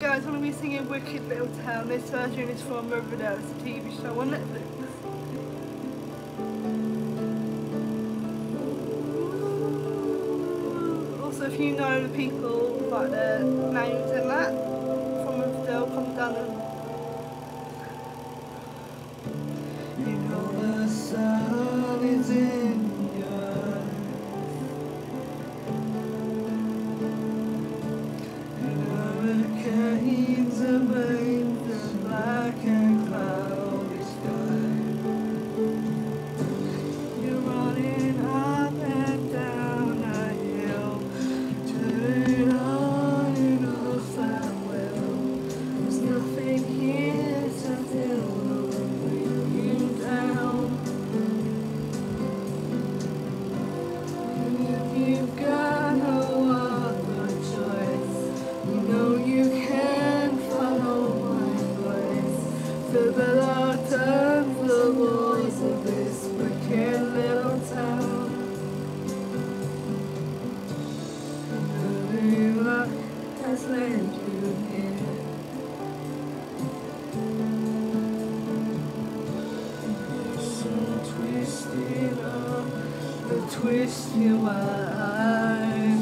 Guys, I'm going to be singing Wicked Little Town. This version is from Riverdale, it's a TV show on Netflix. Also, if you know the people, like their names and that, from Riverdale, comment down The Lord turns the voice of this wicked little town. The river has led you here. So twisted up twist in my life.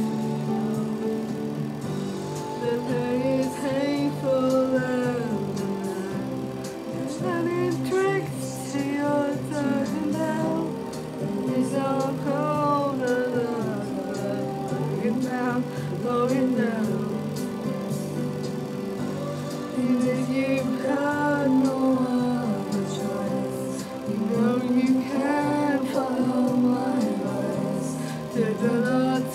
Going down, going down. Even you've got no other choice, you know you can't follow my advice. To the Lord,